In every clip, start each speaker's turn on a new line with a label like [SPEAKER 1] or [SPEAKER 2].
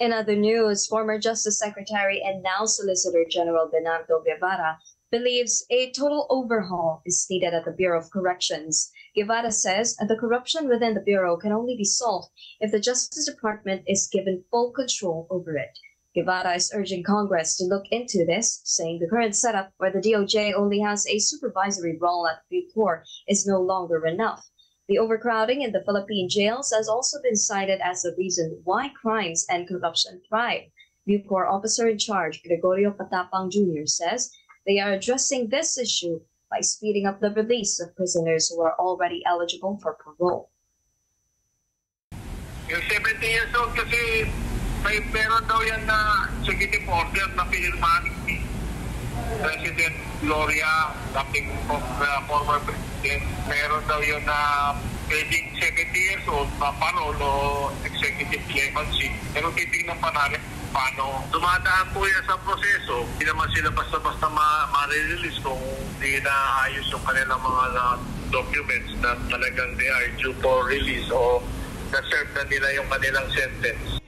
[SPEAKER 1] In other news, former Justice Secretary and now Solicitor General Menardo Guevarra believes a total overhaul is needed at the Bureau of Corrections. Guevarra says the corruption within the Bureau can only be solved if the Justice Department is given full control over it. Guevarra is urging Congress to look into this, saying the current setup where the DOJ only has a supervisory role at the Bucor is no longer enough. The overcrowding in the Philippine jails has also been cited as the reason why crimes and corruption thrive. Bucor officer in charge, Gregorio Catapang Jr., says they are addressing this issue by speeding up the release of prisoners who are already eligible for parole.
[SPEAKER 2] Yung 70 years old kasi may meron daw yan na executive order na pinirmahan ni President Gloria, dating uh, former president. Meron daw yun na pwedeng 70 years old na parole o executive clemency. Pero titignan pa namin paano dumadaan po yan sa proseso. Hindi naman sila basta-basta ma- ma-release kung hindi na ayos yung kanilang mga uh, documents na talagang they are due for release o na-serve na nila yung kanilang sentence.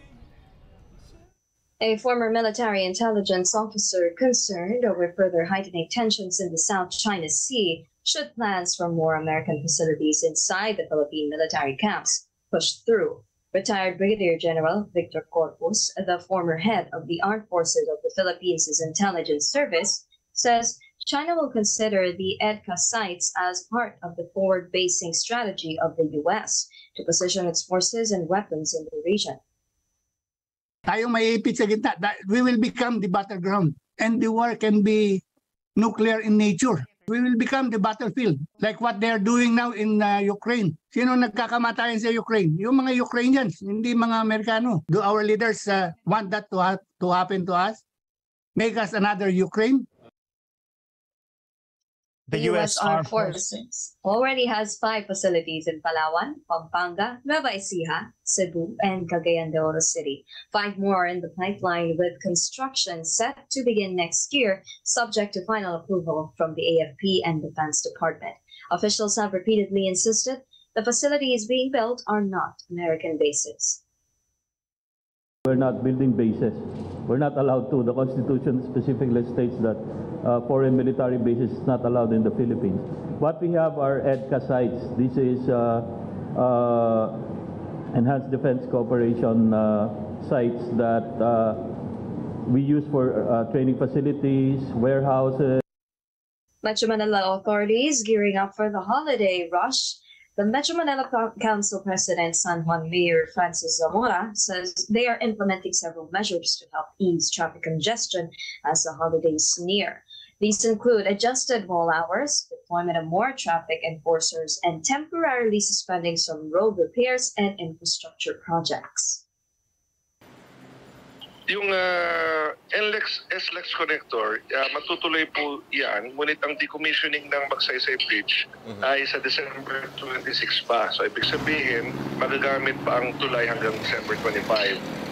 [SPEAKER 1] A former military intelligence officer concerned over further heightening tensions in the South China Sea should plans for more American facilities inside the Philippine military camps push through. Retired Brigadier General Victor Corpus, the former head of the Armed Forces of the Philippines' Intelligence Service, says China will consider the EDCA sites as part of the forward basing strategy of the U.S. to position its forces and weapons in the region.
[SPEAKER 3] Tayong maiipit sa gitna. That we will become the battleground and the war can be nuclear in nature. We will become the battlefield like what they are doing now in uh, Ukraine. Sino nagkakamatayan sa Ukraine? Yung mga Ukrainians, hindi mga Amerikano. Do our leaders uh, want that to, ha- to happen to us? Make us another Ukraine?
[SPEAKER 4] The U.S. Armed Forces.
[SPEAKER 1] already has five facilities in Palawan, Pampanga, Nueva Ecija, Cebu, and Cagayan de Oro City. Five more are in the pipeline with construction set to begin next year, subject to final approval from the AFP and Defense Department. Officials have repeatedly insisted the facilities being built are not American bases.
[SPEAKER 5] We're not building bases. We're not allowed to. The Constitution specifically states that uh, foreign military bases is not allowed in the Philippines. What we have are EDCA sites. This is uh, uh, Enhanced Defense Cooperation uh, sites that uh, we use for uh, training facilities, warehouses,
[SPEAKER 1] Metro Manila authorities gearing up for the holiday rush. The Metro Manila Council President San Juan Mayor Francis Zamora says they are implementing several measures to help ease traffic congestion as the holidays near. These include adjusted mall hours, deployment of more traffic enforcers, and temporarily suspending some road repairs and infrastructure projects.
[SPEAKER 6] Yung uh, NLEX, SLEX connector, uh, matutuloy po yan. Ngunit ang decommissioning ng Magsaysay Bridge ay sa December 26 pa. So ibig sabihin, magagamit pa ang tulay hanggang December 25.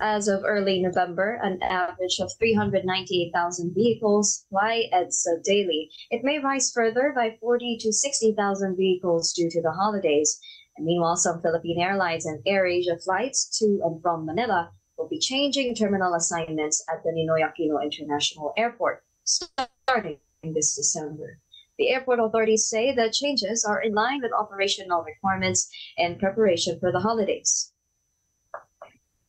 [SPEAKER 1] As of early November, an average of 398,000 vehicles fly EDSA daily. It may rise further by 40 to 60,000 vehicles due to the holidays. And meanwhile, some Philippine Airlines and AirAsia flights to and from Manila will be changing terminal assignments at the Ninoy Aquino International Airport starting this December. The airport authorities say the changes are in line with operational requirements and preparation for the holidays.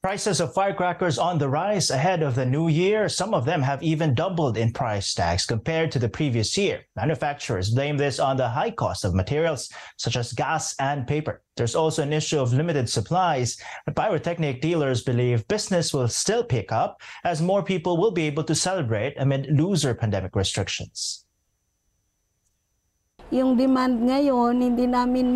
[SPEAKER 4] Prices of firecrackers on the rise ahead of the new year. Some of them have even doubled in price tags compared to the previous year. Manufacturers blame this on the high cost of materials such as gas and paper. There's also an issue of limited supplies, but pyrotechnic dealers believe business will still pick up as more people will be able to celebrate amid looser pandemic restrictions.
[SPEAKER 7] yung demand ngayon hindi namin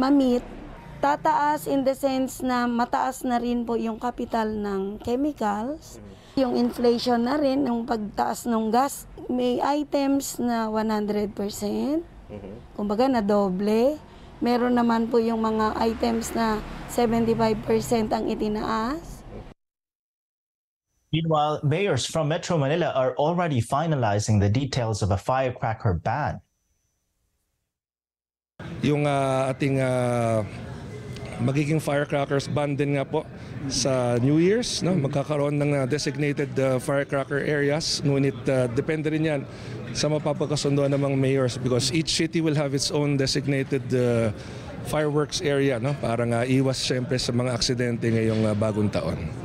[SPEAKER 7] tataas in the sense na mataas na rin po yung capital ng chemicals. Yung inflation na rin, yung pagtaas ng gas, may items na 100%. Kumbaga na doble. Meron naman po yung mga items na 75% ang itinaas.
[SPEAKER 4] Meanwhile, mayors from Metro Manila are already finalizing the details of a firecracker ban.
[SPEAKER 8] yung ah, ating ah, magiging firecrackers ban din nga po sa New Year's. No? Magkakaroon ng uh, designated uh, firecracker areas. Ngunit uh, depende rin yan sa mapapakasunduan ng mga mayors because each city will have its own designated uh, fireworks area no para nga iwas syempre sa mga aksidente ngayong uh, bagong taon.